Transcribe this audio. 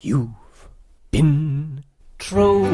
You've been trolled.